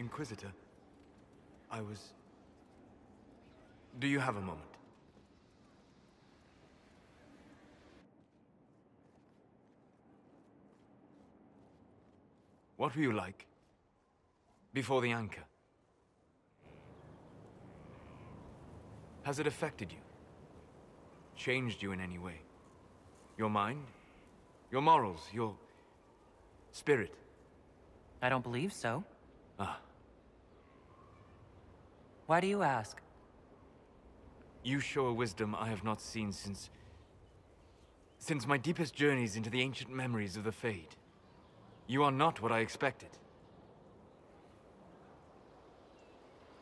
Inquisitor, I was... Do you have a moment? What were you like? Before the anchor? Has it affected you? Changed you in any way? Your mind? Your morals? Your... spirit? I don't believe so. Ah. Why do you ask? You show a wisdom I have not seen since... Since my deepest journeys into the ancient memories of the Fade. You are not what I expected.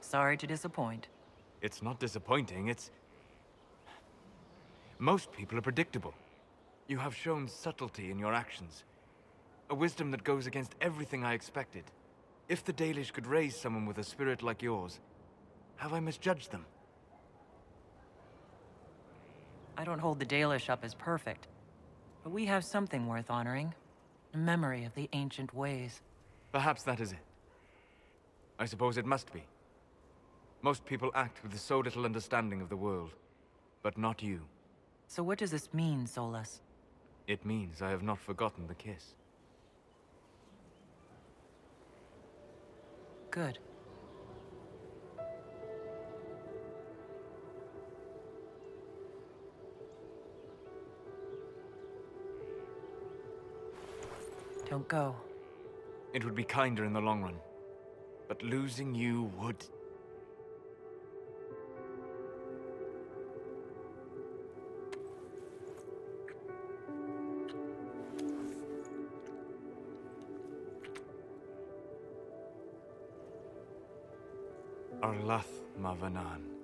Sorry to disappoint. It's not disappointing, it's... Most people are predictable. You have shown subtlety in your actions. A wisdom that goes against everything I expected. If the Dalish could raise someone with a spirit like yours, have I misjudged them? I don't hold the Dalish up as perfect. But we have something worth honoring. A memory of the ancient ways. Perhaps that is it. I suppose it must be. Most people act with so little understanding of the world. But not you. So what does this mean, Solas? It means I have not forgotten the kiss. Good. Don't go. It would be kinder in the long run. But losing you would... Arlath Mavanan.